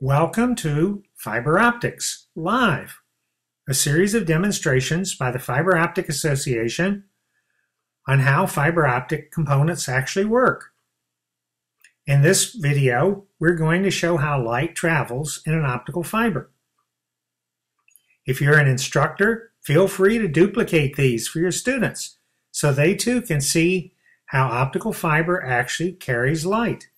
Welcome to Fiber Optics Live, a series of demonstrations by the Fiber Optic Association on how fiber optic components actually work. In this video, we're going to show how light travels in an optical fiber. If you're an instructor, feel free to duplicate these for your students so they too can see how optical fiber actually carries light.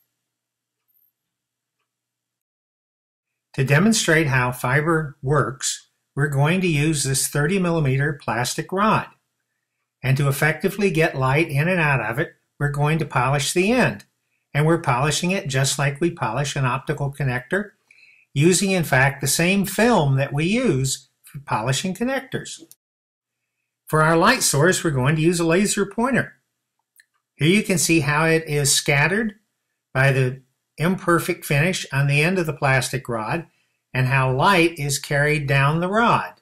To demonstrate how fiber works, we're going to use this 30 millimeter plastic rod. And to effectively get light in and out of it, we're going to polish the end. And we're polishing it just like we polish an optical connector, using in fact the same film that we use for polishing connectors. For our light source, we're going to use a laser pointer. Here you can see how it is scattered by the imperfect finish on the end of the plastic rod and how light is carried down the rod.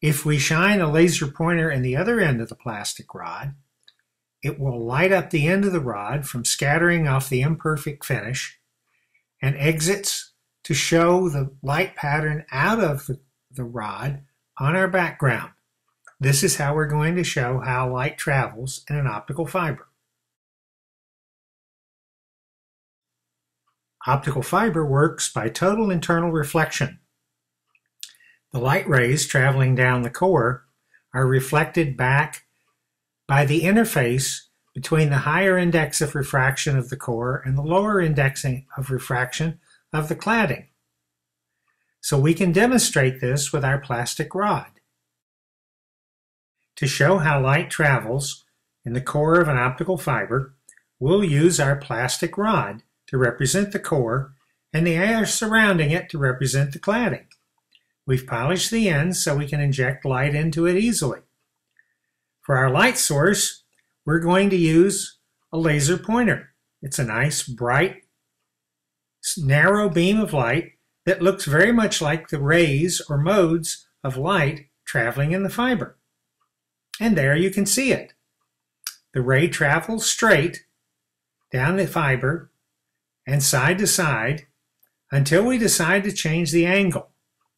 If we shine a laser pointer in the other end of the plastic rod, it will light up the end of the rod from scattering off the imperfect finish and exits to show the light pattern out of the, rod on our background. This is how we're going to show how light travels in an optical fiber. Optical fiber works by total internal reflection. The light rays traveling down the core are reflected back by the interface between the higher index of refraction of the core and the lower index of refraction of the cladding. So we can demonstrate this with our plastic rod. To show how light travels in the core of an optical fiber, we'll use our plastic rod to represent the core and the air surrounding it to represent the cladding. We've polished the ends so we can inject light into it easily. For our light source, we're going to use a laser pointer. It's a nice, bright, narrow beam of light that looks very much like the rays or modes of light traveling in the fiber. And there you can see it. The ray travels straight down the fiber and side to side until we decide to change the angle.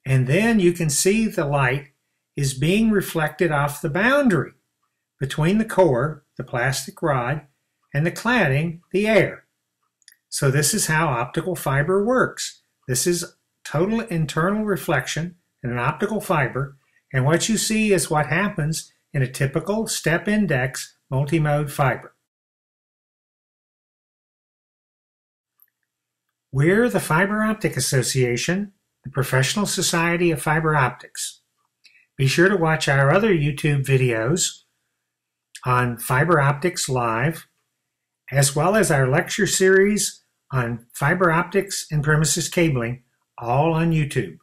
And then you can see the light is being reflected off the boundary between the core, the plastic rod, and the cladding, the air. So this is how optical fiber works. This is total internal reflection in an optical fiber, and what you see is what happens in a typical step index multimode fiber. We're the Fiber Optic Association, the Professional Society of Fiber Optics. Be sure to watch our other YouTube videos on Fiber Optics Live, as well as our lecture series on fiber optics and premises cabling, all on YouTube.